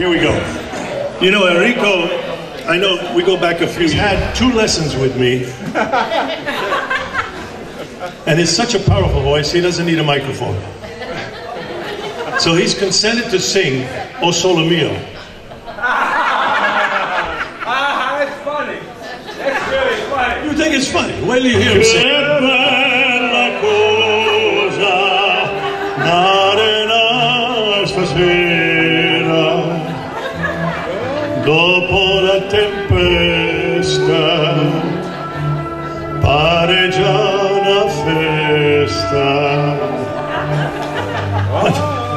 Here we go. You know, Enrico, I know we go back a few. He's had two lessons with me. and it's such a powerful voice, he doesn't need a microphone. So he's consented to sing O Sole Mio. Ah, that's funny. That's really funny. You think it's funny? Wait till you hear him sing. Che bella cosa la tempesta pare già una festa.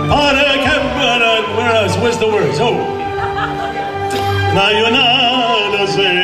Pare che where's, the words? Oh. Una sera che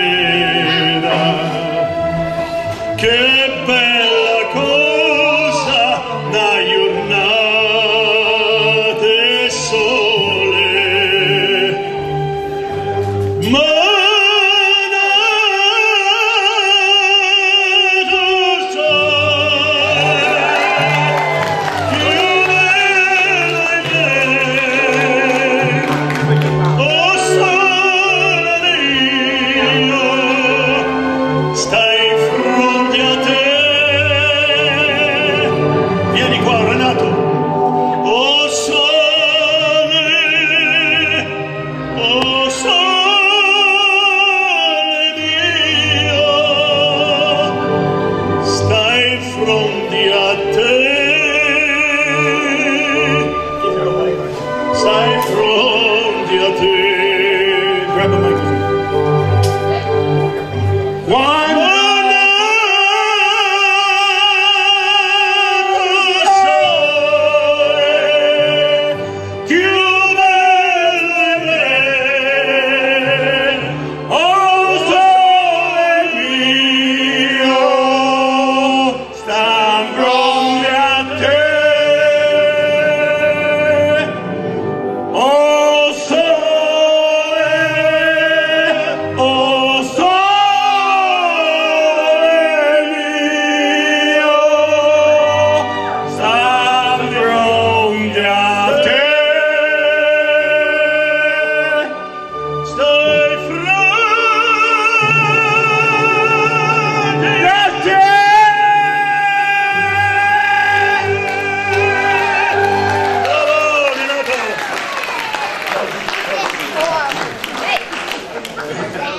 Stone! Yeah.